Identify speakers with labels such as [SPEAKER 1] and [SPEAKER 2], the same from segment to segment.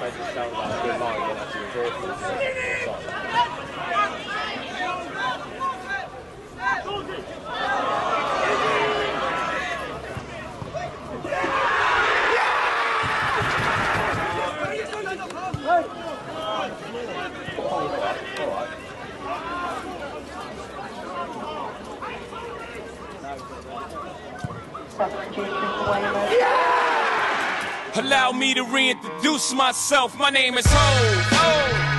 [SPEAKER 1] made it sound like a good night again, actually was awful. It was awful.
[SPEAKER 2] Allow me to reintroduce myself. My name is Ho.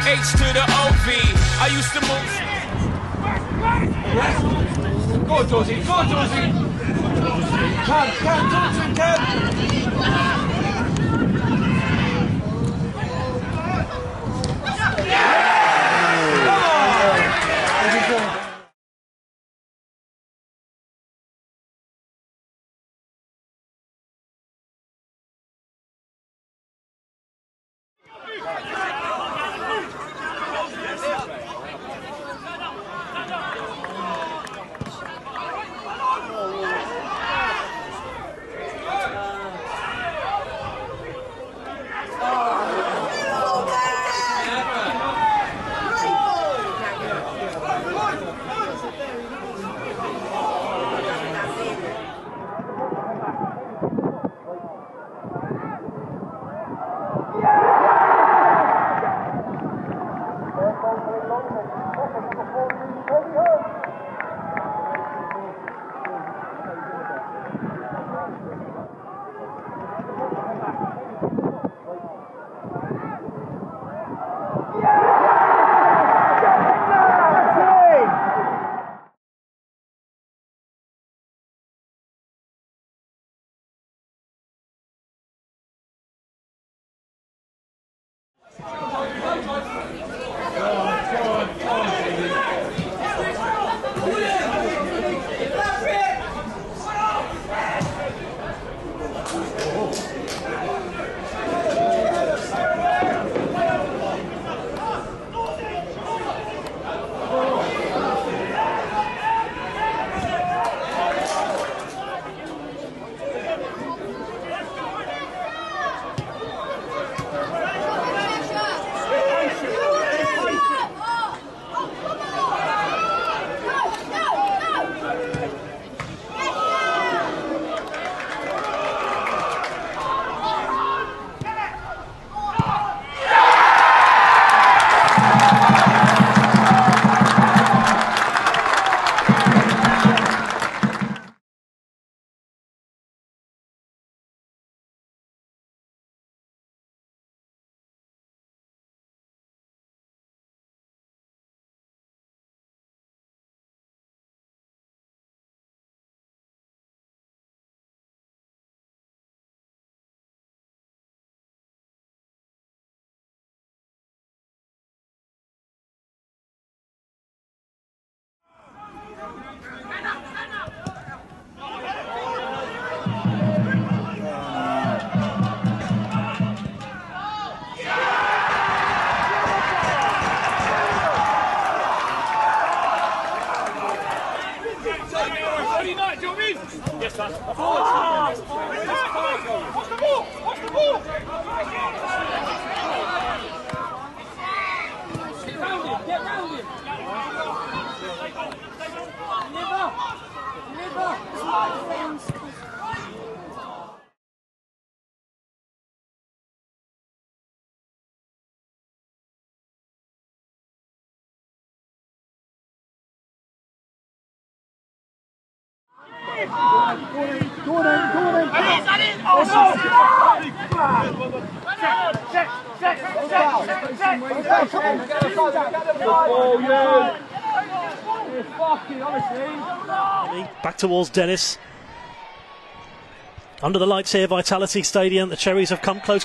[SPEAKER 2] H to the OV. I used to move.
[SPEAKER 3] Go Dorsey, go on, Dorsey. Can, can, talk to
[SPEAKER 4] Back towards Dennis. Under the lights here, Vitality Stadium. The Cherries have come close.